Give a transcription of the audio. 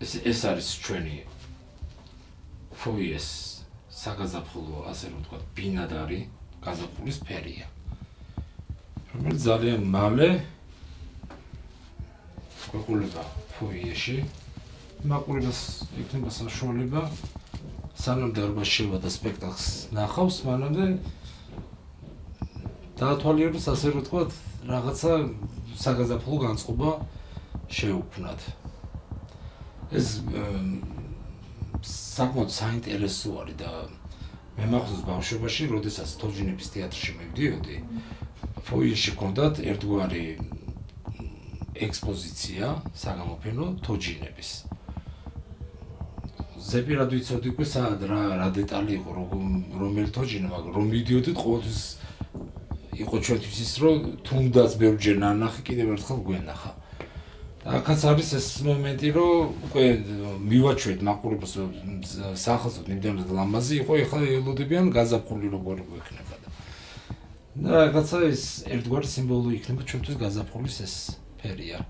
ეს ეს არის ჩვენი ფოიეს საგაზაფხულო ასე რომ ვთქვა ბინადარი გაზაფხულის ფერია. რომელიც ძალიან მალე გვეყოლება ფოიეში მაყურებას იქნება საშუალება სანამ დარბაზშივა და სპექტაკლს ნახავს მანამდე დაათვალიეროს ასე რომ ვთქვა რაღაცა საგაზაფხულო განწყობა შეუქმნათ ეს საკმაოდ საინტერესო არის და მე მახსოვს ბავშვობაში, როდესაც თოჯინების თეატრში მივდიოდი, ფოიეში კონდათ ერთგვარი ექსპოზიცია საგამოფენო თოჯინების. ზეპირად ვიცოდი უკვე სად რა რა დეტალი იყო რომელი თოჯინა, მაგრამ რომ მივდიოდით ყოველთვის იყო ჩვენთვის ის რომ თუნდაც ბევრჯერ ნანახი კიდევ ერთხელ გვენახა. აქაც არის ეს მომენტი, რომ უკვე მივაჩვეთ მაყურებელს სახაზოთ იმდენად ლამაზი იყო, ეხლა ელოდებიან გაზაფხული როგორ გვექნება და და რაღაცა ეს ერთგვარი სიმბოლო იქნება ჩვენთვის გაზაფხულის ეს ფერია.